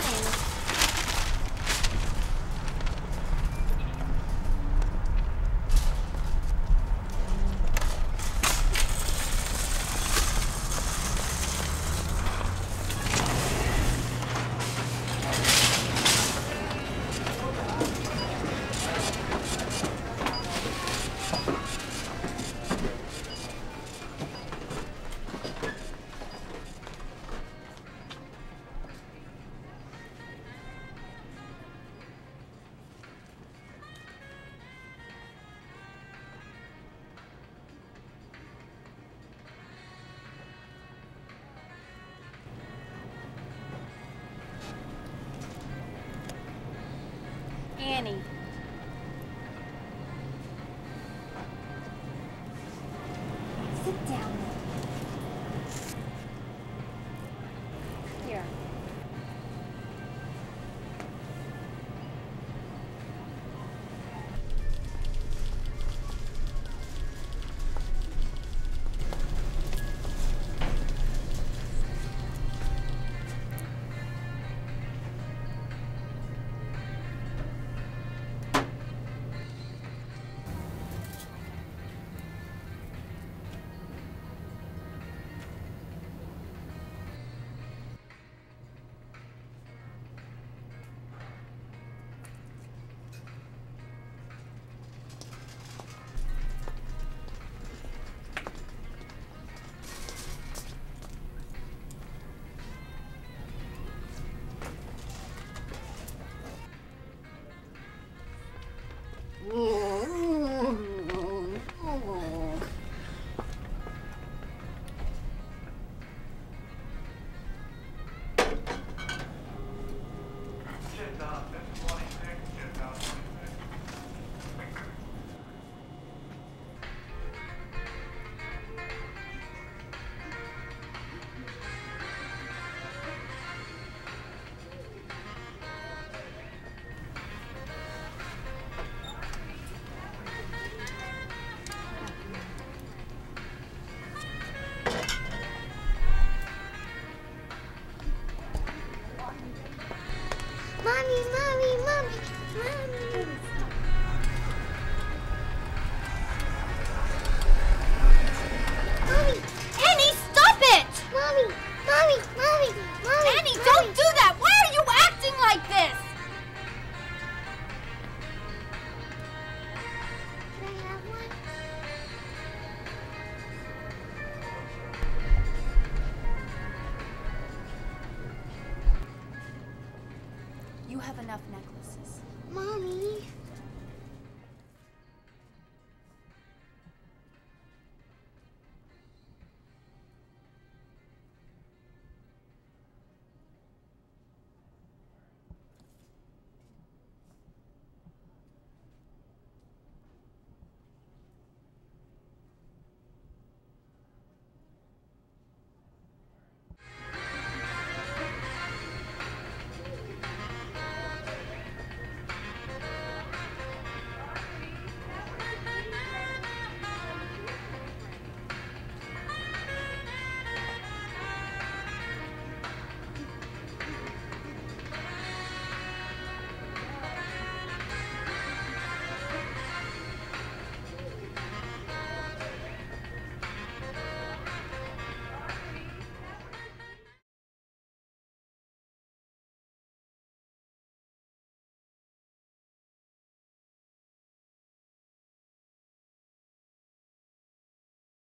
예쁘네요. Annie. Mommy, mommy, mommy, mommy. Have enough necklaces. Mommy.